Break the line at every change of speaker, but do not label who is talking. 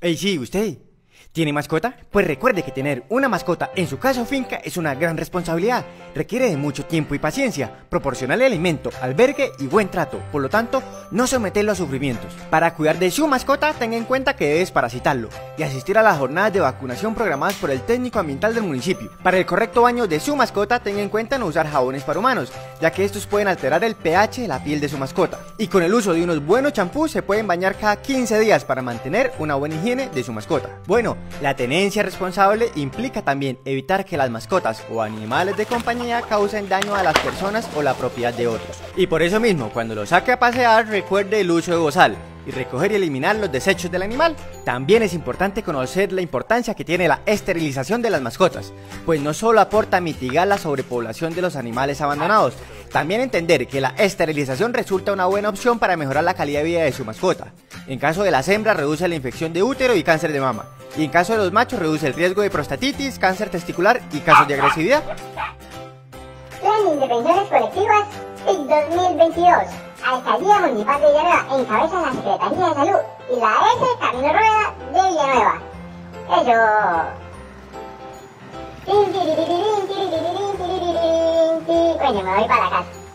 Ey, sí, usted. ¿Tiene mascota? Pues recuerde que tener una mascota en su casa o finca es una gran responsabilidad. Requiere de mucho tiempo y paciencia, proporcionarle alimento, albergue y buen trato. Por lo tanto, no someterlo a sufrimientos. Para cuidar de su mascota, tenga en cuenta que debe desparasitarlo y asistir a las jornadas de vacunación programadas por el técnico ambiental del municipio. Para el correcto baño de su mascota, tenga en cuenta no usar jabones para humanos, ya que estos pueden alterar el pH de la piel de su mascota. Y con el uso de unos buenos champús se pueden bañar cada 15 días para mantener una buena higiene de su mascota. Bueno, la tenencia responsable implica también evitar que las mascotas o animales de compañía causen daño a las personas o la propiedad de otros. Y por eso mismo, cuando lo saque a pasear, recuerde el uso de bozal y recoger y eliminar los desechos del animal. También es importante conocer la importancia que tiene la esterilización de las mascotas, pues no solo aporta a mitigar la sobrepoblación de los animales abandonados, también entender que la esterilización resulta una buena opción para mejorar la calidad de vida de su mascota. En caso de las hembras reduce la infección de útero y cáncer de mama, y en caso de los machos reduce el riesgo de prostatitis, cáncer testicular y casos de agresividad.
Plan de Intervenciones Colectivas TIC 2022. Alcaldía Municipal de Villanueva encabeza la Secretaría de Salud y la S Camino Rueda de Villanueva. Eso. Bueno, me voy para la casa.